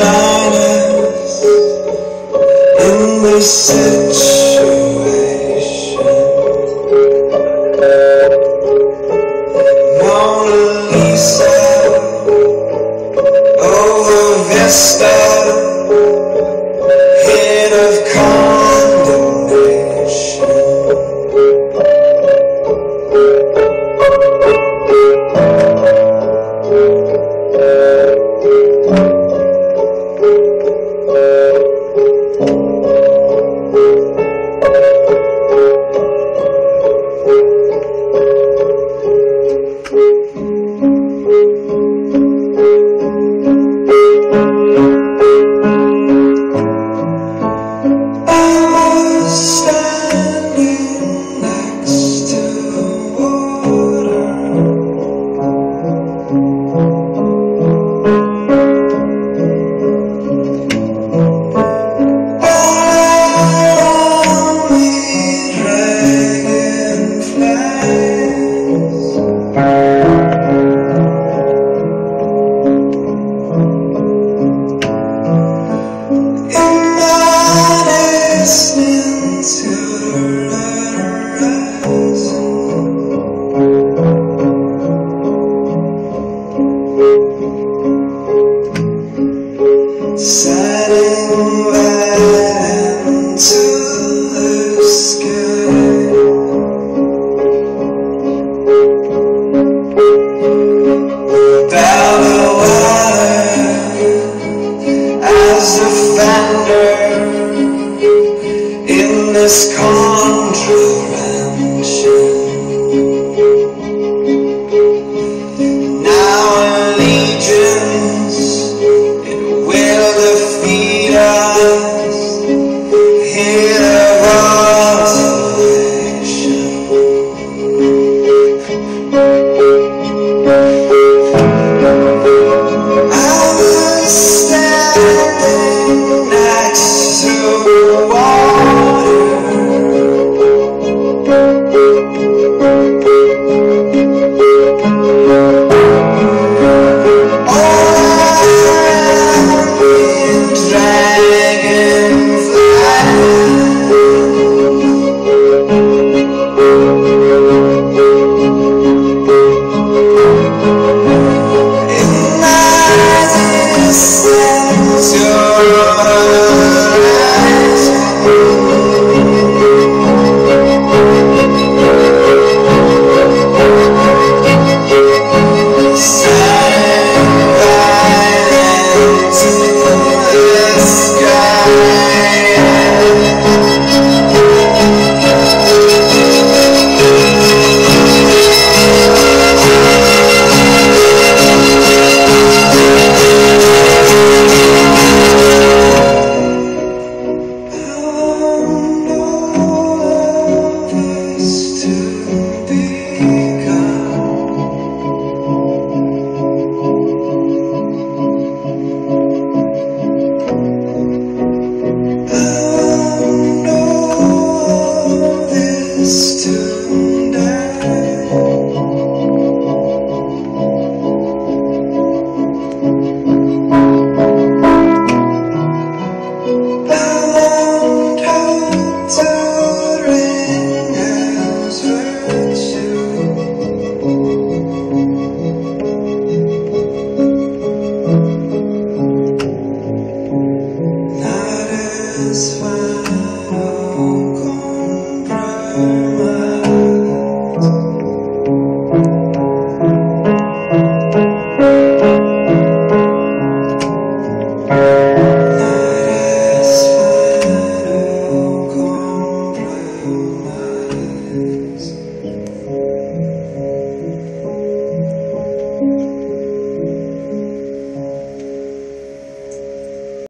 lighters in the city. this call. Thank uh you. -huh.